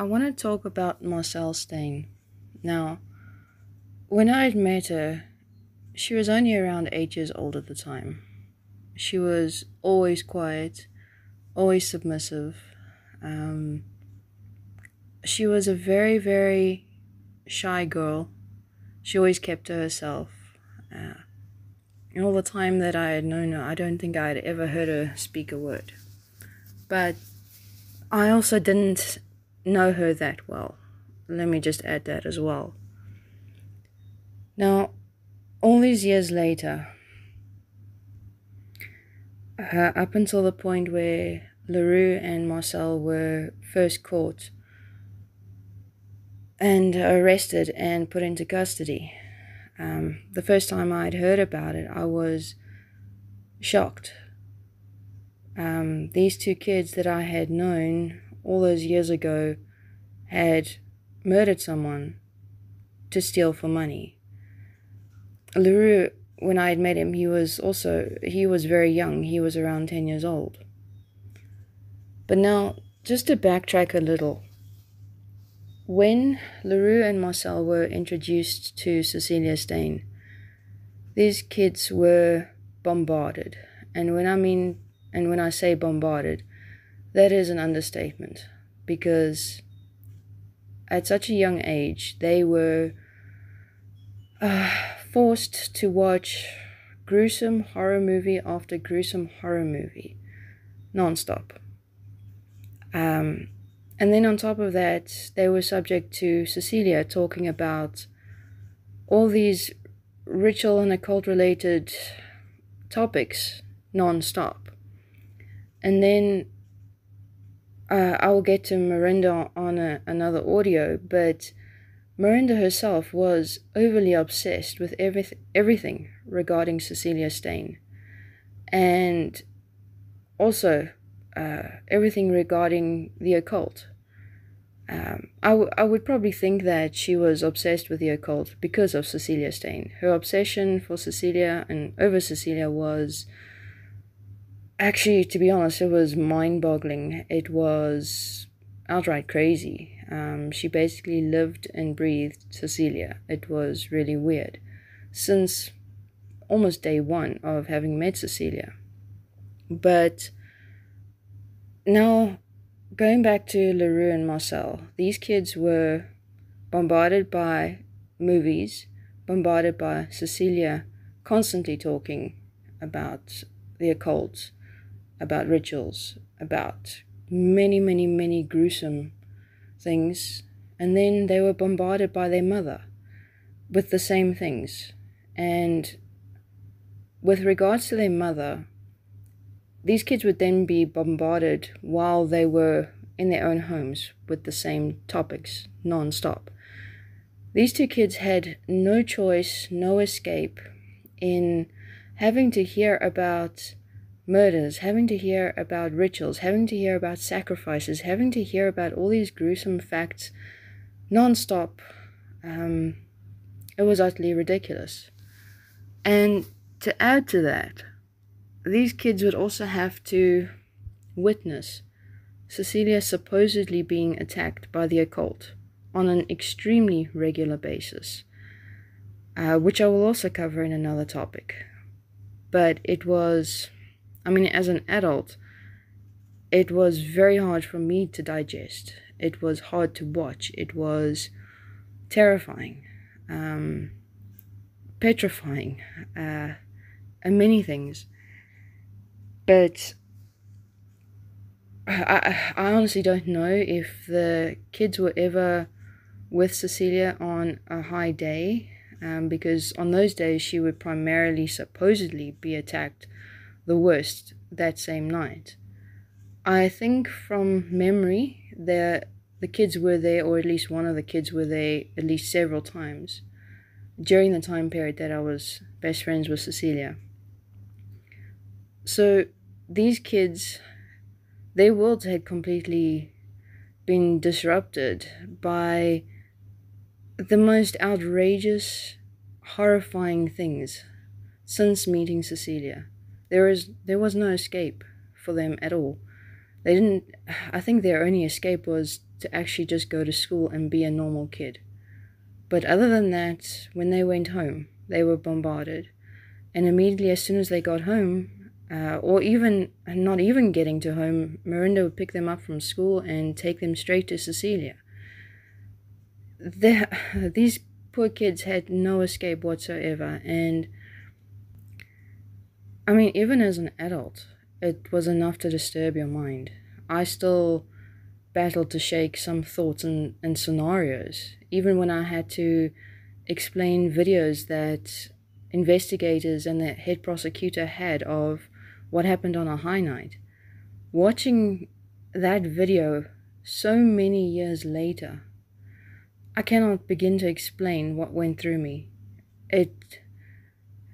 I want to talk about Marcel Steyn. Now, when I had met her, she was only around eight years old at the time. She was always quiet, always submissive. Um, she was a very, very shy girl. She always kept to herself. Uh, all the time that I had known her, I don't think I had ever heard her speak a word. But I also didn't know her that well. Let me just add that as well. Now, all these years later, uh, up until the point where Le Roux and Marcel were first caught and arrested and put into custody. Um, the first time I'd heard about it, I was shocked. Um, these two kids that I had known all those years ago had murdered someone to steal for money. Le Roux, when I had met him, he was also he was very young. He was around ten years old. But now, just to backtrack a little, when Le Roux and Marcel were introduced to Cecilia Steyn, these kids were bombarded. And when I mean, and when I say bombarded, that is an understatement because at such a young age, they were uh, forced to watch gruesome horror movie after gruesome horror movie nonstop. Um, and then on top of that, they were subject to Cecilia talking about all these ritual and occult related topics non-stop. And then uh, I will get to Marinda on a, another audio, but Marinda herself was overly obsessed with everyth- everything regarding Cecilia Steyn. And also uh, everything regarding the occult. Um, I, w- I would probably think that she was obsessed with the occult because of Cecilia Steyn. Her obsession for Cecilia and over Cecilia was actually, to be honest, it was mind boggling. It was outright crazy. Um, she basically lived and breathed Cecilia. It was really weird since almost day one of having met Cecilia. But now going back to Le Roux and Marcel, these kids were bombarded by movies, bombarded by Cecilia constantly talking about the occult, about rituals, about many, many, many gruesome things. And then they were bombarded by their mother with the same things. And with regards to their mother, these kids would then be bombarded while they were in their own homes with the same topics non-stop. These two kids had no choice, no escape in having to hear about murders, having to hear about rituals, having to hear about sacrifices, having to hear about all these gruesome facts non-stop. Um, it was utterly ridiculous. And to add to that, these kids would also have to witness Cecilia supposedly being attacked by the occult on an extremely regular basis, uh, which I will also cover in another topic. But it was, I mean, as an adult, it was very hard for me to digest. It was hard to watch. It was terrifying, um, petrifying, uh, and many things. But I, I honestly don't know if the kids were ever with Cecilia on a high day, um, because on those days she would primarily supposedly be attacked the worst that same night. I think from memory the the kids were there, or at least one of the kids were there at least several times during the time period that I was best friends with Cecilia. So these kids, their worlds had completely been disrupted by the most outrageous, horrifying things since meeting Cecilia. There is there was no escape for them at all. They didn't I think their only escape was to actually just go to school and be a normal kid. But other than that, when they went home, they were bombarded. And immediately, as soon as they got home, uh, or even not even getting to home, Marinda would pick them up from school and take them straight to Cecilia. these poor kids had no escape whatsoever. And I mean, even as an adult, it was enough to disturb your mind. I still battled to shake some thoughts and, and scenarios, even when I had to explain videos that investigators and the head prosecutor had of what happened on a high night. Watching that video so many years later, I cannot begin to explain what went through me. It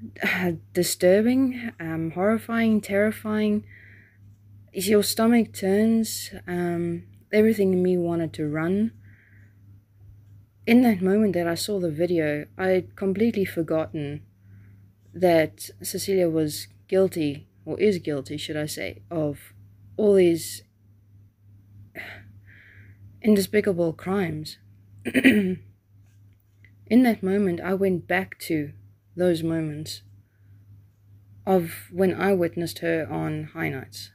disturbing, um, horrifying, terrifying. Your stomach turns. Um, everything in me wanted to run. In that moment that I saw the video, I had completely forgotten that Cecilia was guilty, or is guilty, should I say, of all these indespicable crimes. in that moment, I went back to those moments of when I witnessed her on High Nights.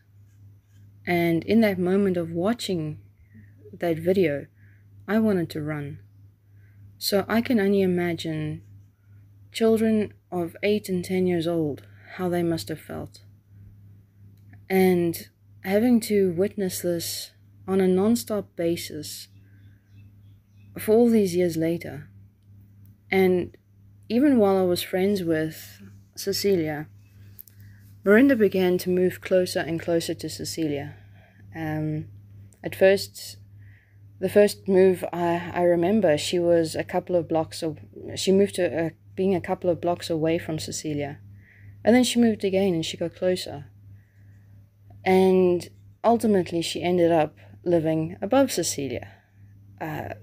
And in that moment of watching that video, I wanted to run. So I can only imagine children of 8 and 10 years old, how they must have felt. And having to witness this on a non stop basis for all these years later. And even while I was friends with Cecilia, Marinda began to move closer and closer to Cecilia. Um, at first, the first move I, I remember, she was a couple of blocks, of, she moved to uh, being a couple of blocks away from Cecilia. And then she moved again and she got closer. And ultimately, she ended up living above Cecilia. Uh,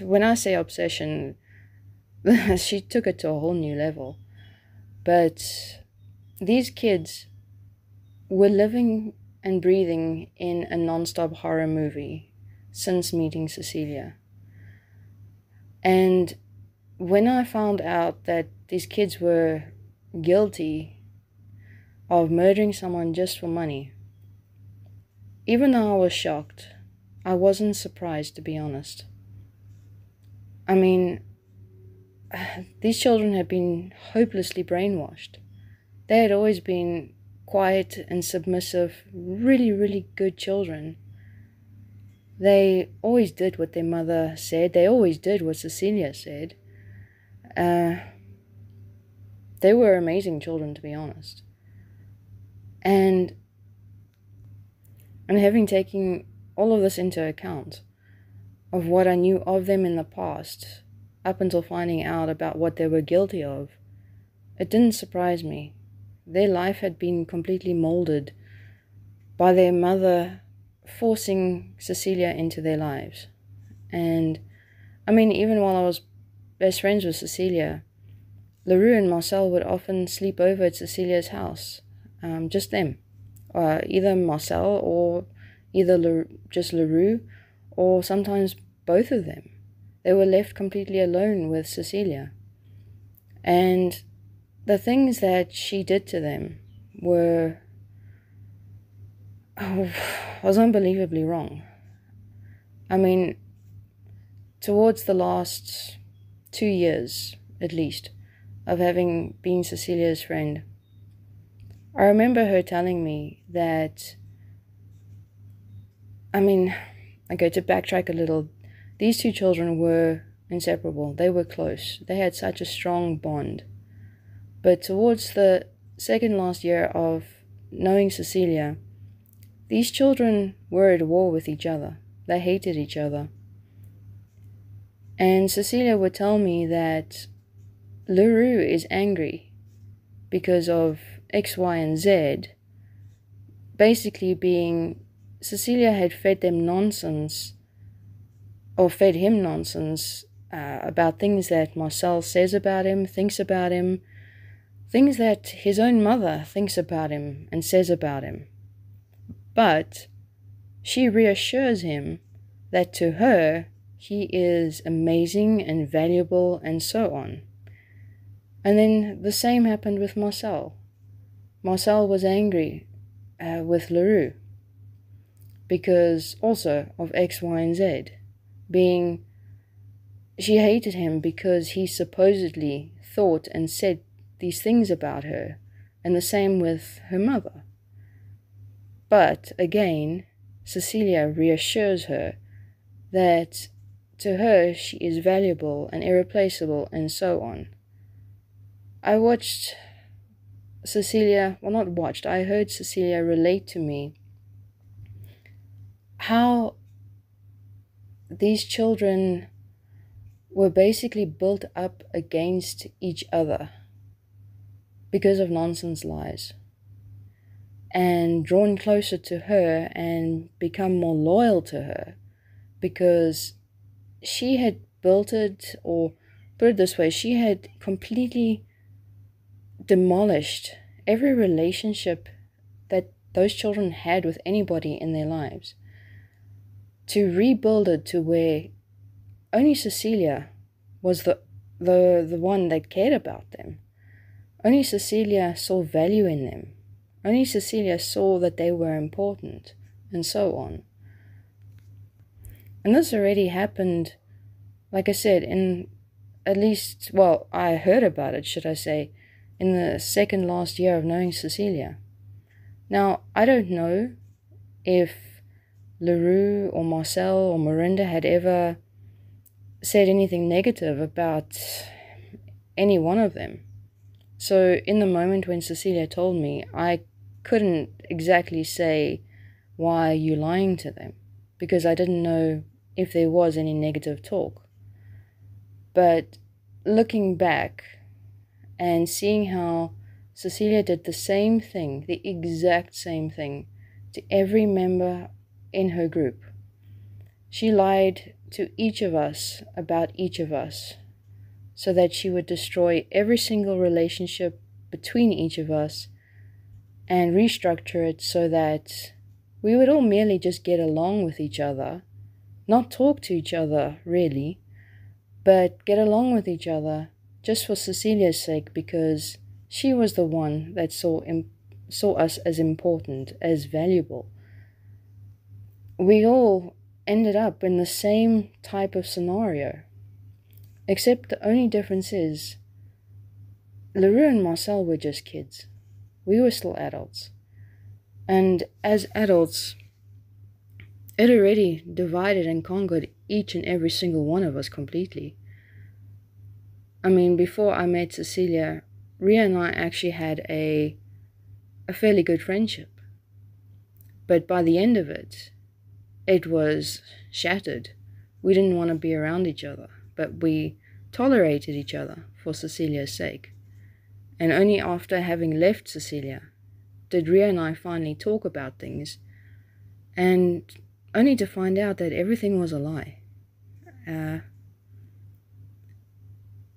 when I say obsession, she took it to a whole new level. But these kids were living and breathing in a non-stop horror movie since meeting Cecilia. And when I found out that these kids were guilty of murdering someone just for money, even though I was shocked, I wasn't surprised to be honest. I mean, these children had been hopelessly brainwashed. They had always been quiet and submissive, really, really good children. They always did what their mother said. They always did what Cecilia said. Uh, they were amazing children, to be honest. And and having taken all of this into account, of what I knew of them in the past, up until finding out about what they were guilty of, it didn't surprise me. Their life had been completely molded by their mother forcing Cecilia into their lives. And I mean, even while I was best friends with Cecilia, Le Roux and Marcel would often sleep over at Cecilia's house, um, just them. Uh, either Marcel or either La- just Le Roux or sometimes both of them. They were left completely alone with Cecilia. And the things that she did to them were oh, was unbelievably wrong. I mean, towards the last two years, at least, of having been Cecilia's friend, I remember her telling me that, I mean, I go to backtrack a little. These two children were inseparable. They were close. They had such a strong bond. But towards the second last year of knowing Cecilia, these children were at war with each other. They hated each other. And Cecilia would tell me that Le Roux is angry because of X, Y, and Z, basically being Cecilia had fed them nonsense, or fed him nonsense, uh, about things that Marcel says about him, thinks about him, things that his own mother thinks about him and says about him. But she reassures him that to her, he is amazing and valuable and so on. And then the same happened with Marcel. Marcel was angry uh, with Le Roux because also of X, Y, and Z, being she hated him because he supposedly thought and said these things about her, and the same with her mother. But again, Cecilia reassures her that to her she is valuable and irreplaceable and so on. I watched Cecilia, well, not watched, I heard Cecilia relate to me how these children were basically built up against each other because of nonsense lies. And drawn closer to her and become more loyal to her because she had built it or put it this way she had completely demolished every relationship that those children had with anybody in their lives to rebuild it to where only Cecilia was the the the one that cared about them. Only Cecilia saw value in them. Only Cecilia saw that they were important, and so on. And this already happened, like I said, in at least, well, I heard about it, should I say, in the second last year of knowing Cecilia. Now, I don't know if Le Roux or Marcel or Marinda had ever said anything negative about any one of them. So, in the moment when Cecilia told me, I couldn't exactly say, Why are you lying to them? Because I didn't know if there was any negative talk. But looking back and seeing how Cecilia did the same thing, the exact same thing, to every member in her group, she lied to each of us about each of us, so that she would destroy every single relationship between each of us and restructure it so that we would all merely just get along with each other, not talk to each other really, but get along with each other just for Cecilia's sake because she was the one that saw saw us as important, as valuable. We all ended up in the same type of scenario. Except the only difference is Le Roux and Marcel were just kids. We were still adults. And as adults, it already divided and conquered each and every single one of us completely. I mean, before I met Cecilia, Ria and I actually had a a fairly good friendship. But by the end of it, it was shattered. We didn't want to be around each other, but we tolerated each other for Cecilia's sake. And only after having left Cecilia did Ria and I finally talk about things, and only to find out that everything was a lie. Uh,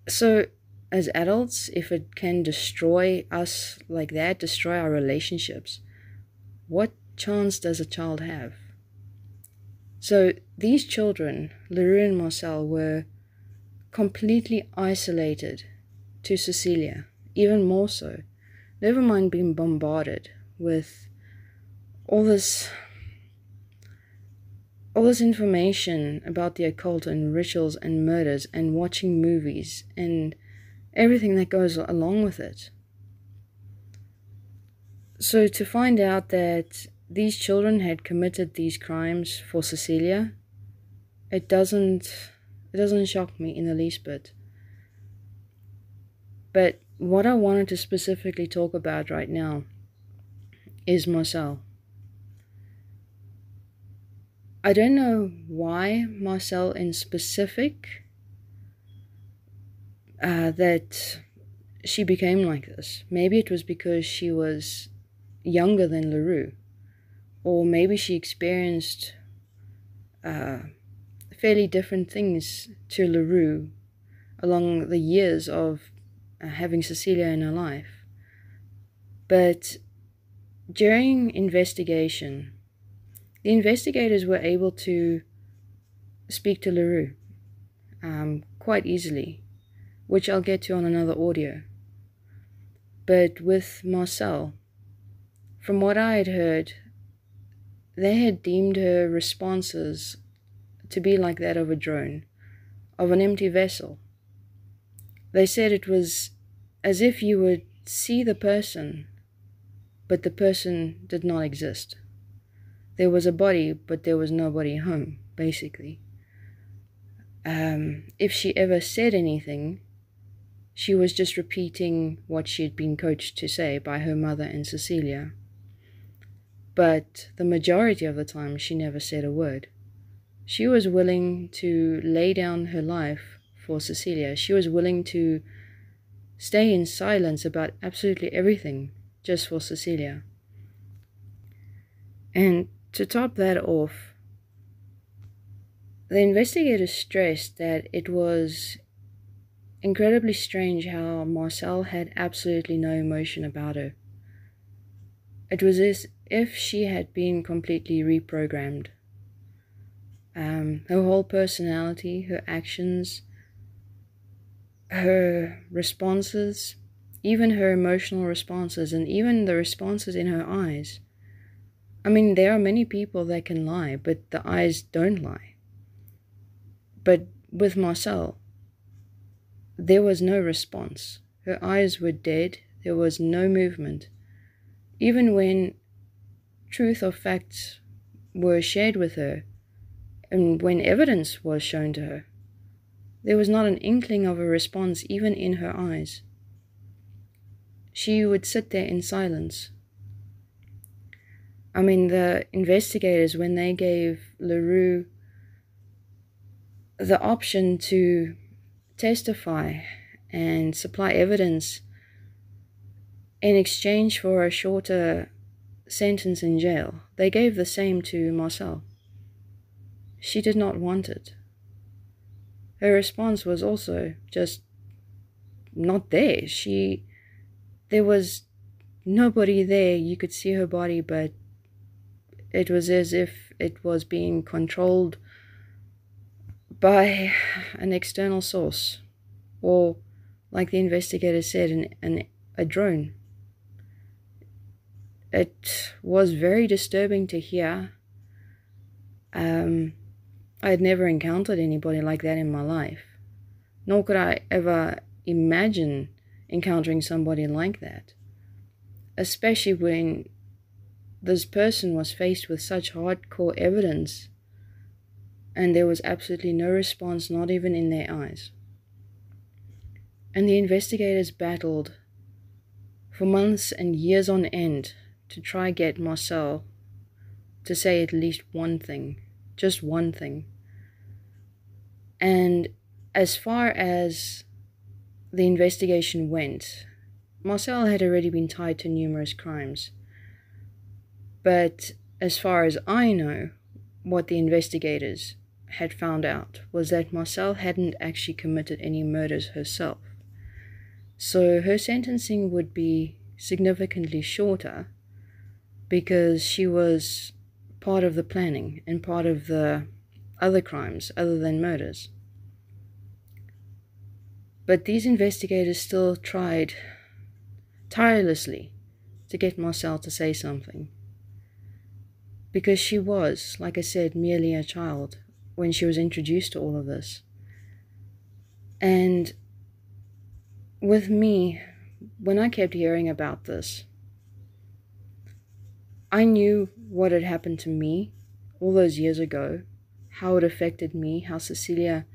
so, as adults, if it can destroy us like that, destroy our relationships, what chance does a child have? So these children, Le Roux and Marcel, were completely isolated to Cecilia, even more so. Never mind being bombarded with all this all this information about the occult and rituals and murders and watching movies and everything that goes along with it. So to find out that these children had committed these crimes for Cecilia, it doesn't it doesn't shock me in the least bit. But what I wanted to specifically talk about right now is Marcel. I don't know why Marcel in specific uh, that she became like this. Maybe it was because she was younger than Le Roux or maybe she experienced uh, fairly different things to Le Roux along the years of uh, having Cecilia in her life. But during investigation, the investigators were able to speak to Le Roux um, quite easily, which I'll get to on another audio. But with Marcel, from what I had heard, they had deemed her responses to be like that of a drone, of an empty vessel. They said it was as if you would see the person, but the person did not exist. There was a body, but there was nobody home, basically. Um, if she ever said anything, she was just repeating what she had been coached to say by her mother and Cecilia. But the majority of the time, she never said a word. She was willing to lay down her life for Cecilia. She was willing to stay in silence about absolutely everything just for Cecilia. And to top that off, the investigators stressed that it was incredibly strange how Marcel had absolutely no emotion about her. It was as if she had been completely reprogrammed. Um, her whole personality, her actions, her responses, even her emotional responses, and even the responses in her eyes. I mean, there are many people that can lie, but the eyes don't lie. But with Marcel, there was no response. Her eyes were dead, there was no movement. Even when truth or facts were shared with her, and when evidence was shown to her, there was not an inkling of a response even in her eyes. She would sit there in silence. I mean, the investigators, when they gave Le Roux the option to testify and supply evidence in exchange for a shorter sentence in jail, they gave the same to Marcel. She did not want it her response was also just not there. She, there was nobody there. You could see her body, but it was as if it was being controlled by an external source, or like the investigator said, an, an, a drone. It was very disturbing to hear. Um, I had never encountered anybody like that in my life, nor could I ever imagine encountering somebody like that, especially when this person was faced with such hardcore evidence and there was absolutely no response, not even in their eyes. And the investigators battled for months and years on end to try get Marcel to say at least one thing, just one thing. And as far as the investigation went, Marcel had already been tied to numerous crimes. But as far as I know, what the investigators had found out was that Marcel hadn't actually committed any murders herself. So her sentencing would be significantly shorter because she was part of the planning and part of the other crimes other than murders. But these investigators still tried tirelessly to get Marcel to say something. Because she was, like I said, merely a child when she was introduced to all of this. And with me, when I kept hearing about this, I knew what had happened to me all those years ago, how it affected me, how Cecilia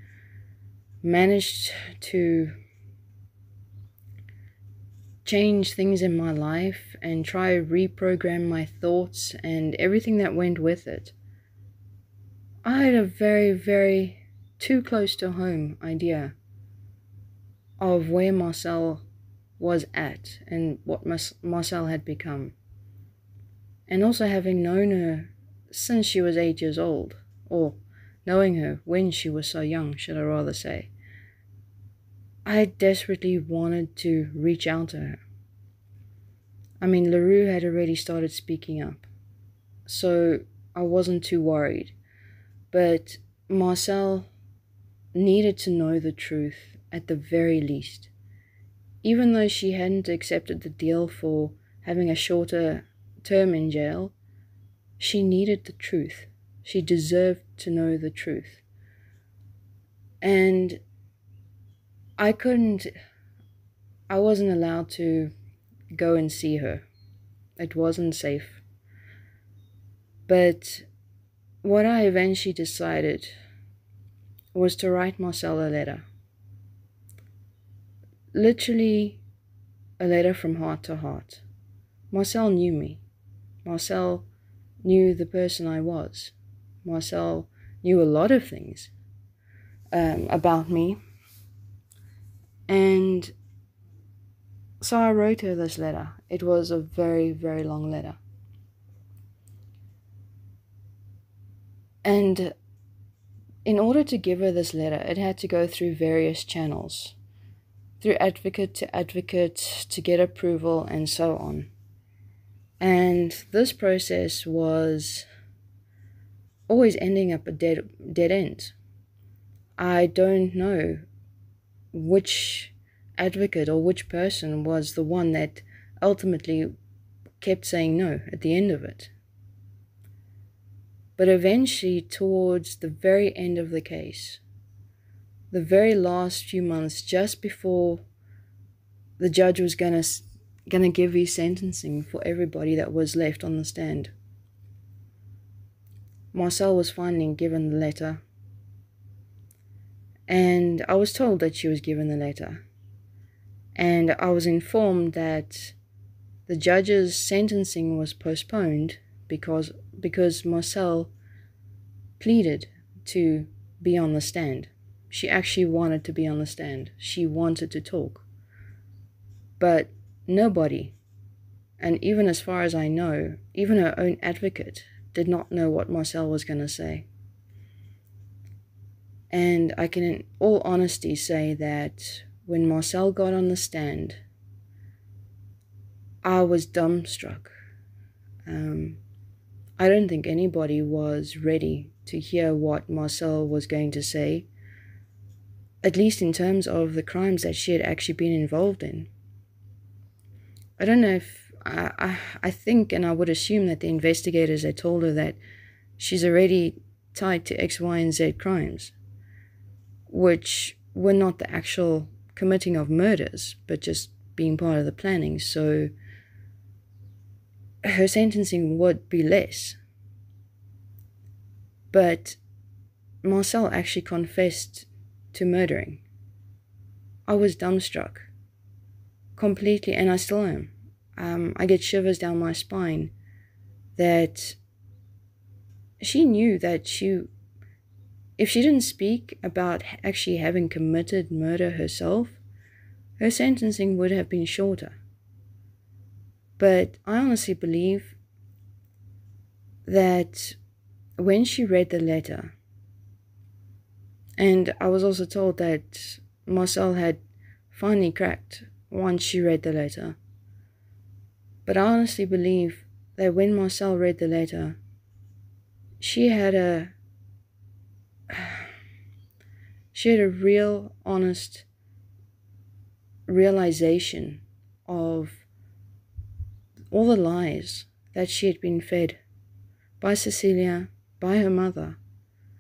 managed to change things in my life and try to reprogram my thoughts and everything that went with it. I had a very, very too close to home idea of where Marcel was at and what Marcel had become. And also having known her since she was eight years old, or knowing her when she was so young, should I rather say. I desperately wanted to reach out to her. I mean, Le Roux had already started speaking up, so I wasn't too worried. But Marcel needed to know the truth at the very least. Even though she hadn't accepted the deal for having a shorter term in jail, she needed the truth. She deserved to know the truth. And I couldn't, I wasn't allowed to go and see her. It wasn't safe. But what I eventually decided was to write Marcel a letter. Literally, a letter from heart to heart. Marcel knew me. Marcel knew the person I was. Marcel knew a lot of things um, about me. And so I wrote her this letter. It was a very, very long letter. And in order to give her this letter, it had to go through various channels through advocate to advocate to get approval and so on. And this process was always ending up a dead, dead end. I don't know which advocate or which person was the one that ultimately kept saying no at the end of it. But eventually, towards the very end of the case, the very last few months, just before the judge was gonna gonna give his sentencing for everybody that was left on the stand, Marcel was finally given the letter, and I was told that she was given the letter, and I was informed that the judge's sentencing was postponed because because Marcel pleaded to be on the stand. She actually wanted to be on the stand. She wanted to talk. But nobody, and even as far as I know, even her own advocate, did not know what Marcel was going to say. And I can, in all honesty, say that when Marcel got on the stand, I was dumbstruck. Um, I don't think anybody was ready to hear what Marcel was going to say, at least in terms of the crimes that she had actually been involved in. I don't know if I, I, I think and I would assume that the investigators had told her that she's already tied to X, Y, and Z crimes, which were not the actual committing of murders, but just being part of the planning. So her sentencing would be less. But Marcel actually confessed to murdering. I was dumbstruck. Completely, and I still am. Um, I get shivers down my spine that she knew that she, if she didn't speak about actually having committed murder herself, her sentencing would have been shorter. But I honestly believe that when she read the letter, and I was also told that Marcel had finally cracked once she read the letter. But I honestly believe that when Marcel read the letter, she had a she had a real honest realization of all the lies that she had been fed by Cecilia, by her mother.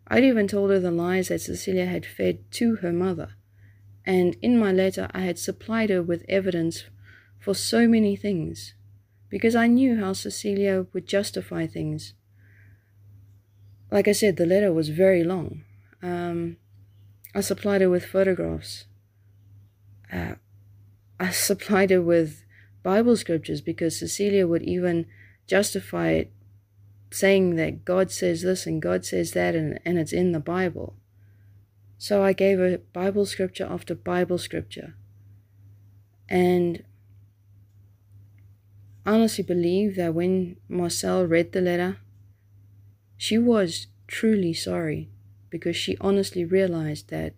I'd even told her the lies that Cecilia had fed to her mother, and in my letter I had supplied her with evidence for so many things, because I knew how Cecilia would justify things. Like I said, the letter was very long. Um, I supplied her with photographs. Uh, I supplied her with Bible scriptures because Cecilia would even justify it saying that God says this and God says that and, and it's in the Bible. So I gave her Bible scripture after Bible scripture. And honestly believe that when Marcel read the letter, she was truly sorry because she honestly realized that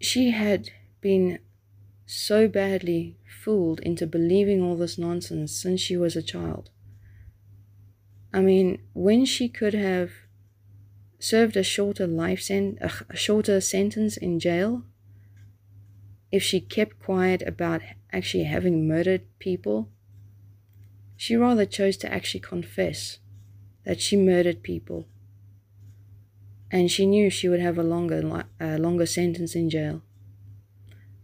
she had been so badly fooled into believing all this nonsense since she was a child. I mean, when she could have served a shorter life sen- a shorter sentence in jail if she kept quiet about actually having murdered people. She rather chose to actually confess that she murdered people. And she knew she would have a longer, a longer sentence in jail.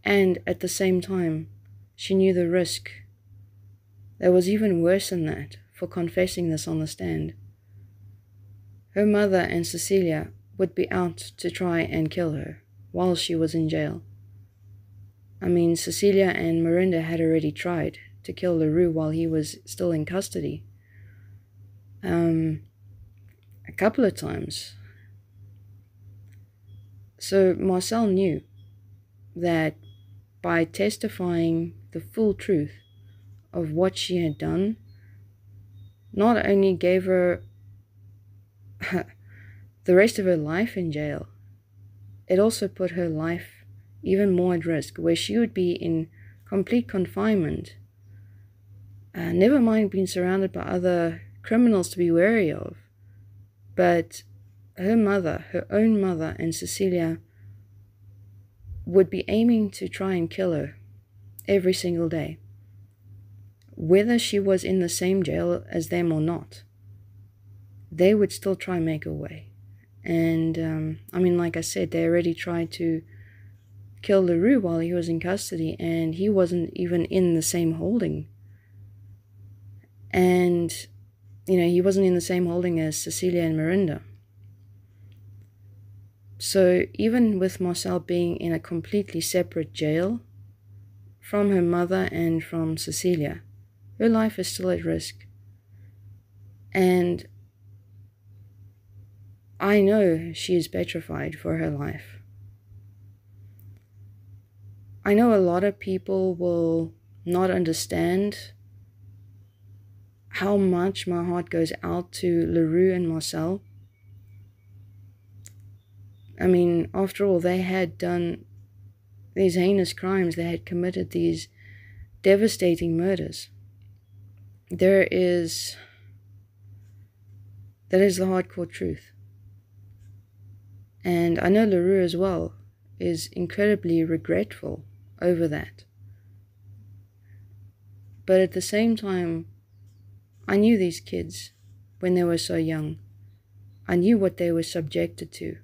And at the same time, she knew the risk that was even worse than that for confessing this on the stand. Her mother and Cecilia would be out to try and kill her while she was in jail. I mean, Cecilia and Marinda had already tried to kill Le Roux while he was still in custody. Um, a couple of times. So Marcel knew that by testifying the full truth of what she had done, not only gave her the rest of her life in jail, it also put her life even more at risk, where she would be in complete confinement. Uh, never mind being surrounded by other criminals to be wary of. But her mother, her own mother, and Cecilia would be aiming to try and kill her every single day, whether she was in the same jail as them or not. They would still try and make a way. And um, I mean, like I said, they already tried to kill Le Roux while he was in custody, and he wasn't even in the same holding. And, you know, he wasn't in the same holding as Cecilia and Marinda. So, even with Marcel being in a completely separate jail from her mother and from Cecilia, her life is still at risk. And I know she is petrified for her life. I know a lot of people will not understand how much my heart goes out to Le Roux and Marcel. I mean, after all, they had done these heinous crimes, they had committed these devastating murders. There is. That is the hardcore truth. And I know Le Roux as well is incredibly regretful over that. But at the same time, I knew these kids when they were so young. I knew what they were subjected to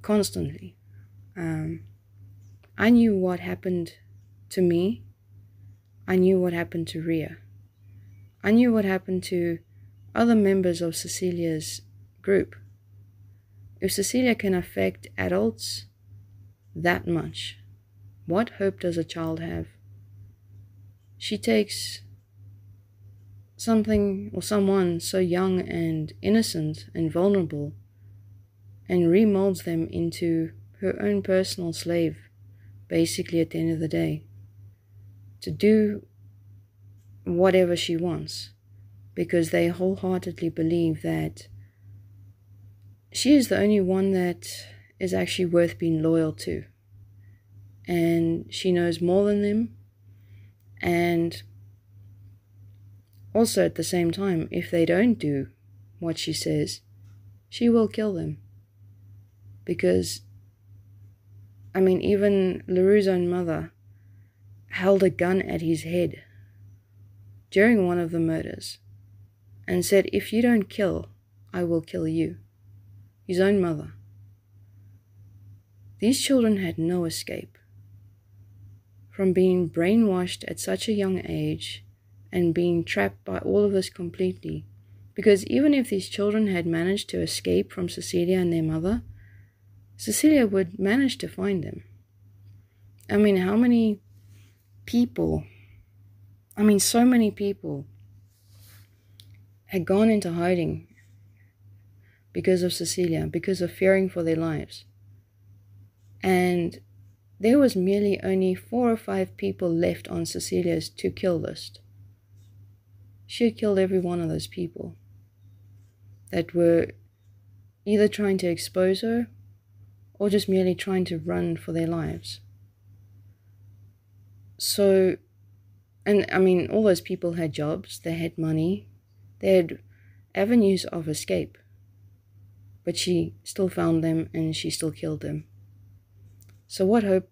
constantly. Um, I knew what happened to me. I knew what happened to Ria. I knew what happened to other members of Cecilia's group. If Cecilia can affect adults that much, what hope does a child have? She takes something or someone so young and innocent and vulnerable and remolds them into her own personal slave, basically, at the end of the day, to do whatever she wants because they wholeheartedly believe that she is the only one that is actually worth being loyal to and she knows more than them. And also at the same time, if they don't do what she says, she will kill them. Because, I mean, even Le Roux's own mother held a gun at his head during one of the murders and said, If you don't kill, I will kill you. His own mother. These children had no escape from being brainwashed at such a young age and being trapped by all of this completely. Because even if these children had managed to escape from Cecilia and their mother, Cecilia would manage to find them. I mean, how many people, I mean, so many people had gone into hiding because of Cecilia, because of fearing for their lives. And there was merely only four or five people left on Cecilia's to kill list. She had killed every one of those people that were either trying to expose her or just merely trying to run for their lives. So, and I mean, all those people had jobs, they had money, they had avenues of escape. But she still found them and she still killed them. So, what hope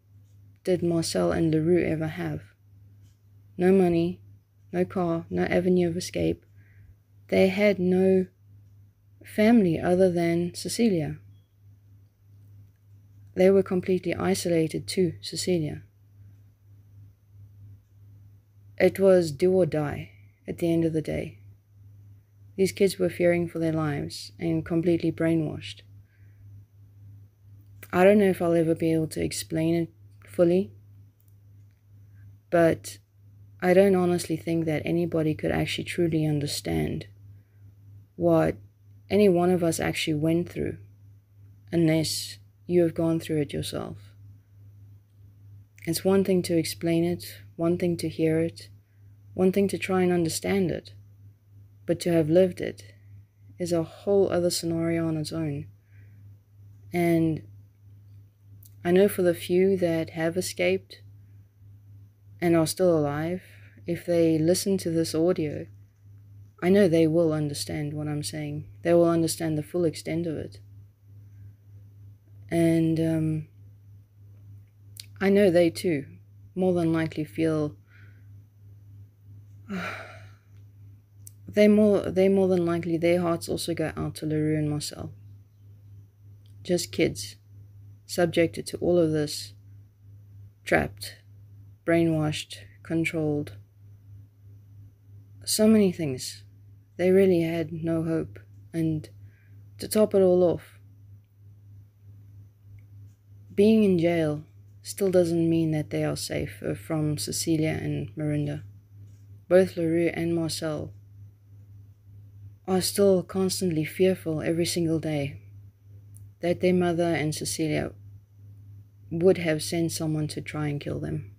did Marcel and Le Roux ever have? No money, no car, no avenue of escape. They had no family other than Cecilia. They were completely isolated to Cecilia. It was do or die at the end of the day. These kids were fearing for their lives and completely brainwashed. I don't know if I'll ever be able to explain it fully, but I don't honestly think that anybody could actually truly understand what any one of us actually went through unless you have gone through it yourself. It's one thing to explain it, one thing to hear it, one thing to try and understand it, but to have lived it is a whole other scenario on its own. And I know for the few that have escaped and are still alive, if they listen to this audio, I know they will understand what I'm saying. They will understand the full extent of it. And um, I know they too more than likely feel they more they more than likely their hearts also go out to Le Roux and Marcel. Just kids, subjected to all of this, trapped, brainwashed, controlled. So many things. They really had no hope. And to top it all off, being in jail still doesn't mean that they are safe uh, from Cecilia and Marinda. Both Le Roux and Marcel are still constantly fearful every single day that their mother and Cecilia would have sent someone to try and kill them.